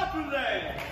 Saturday!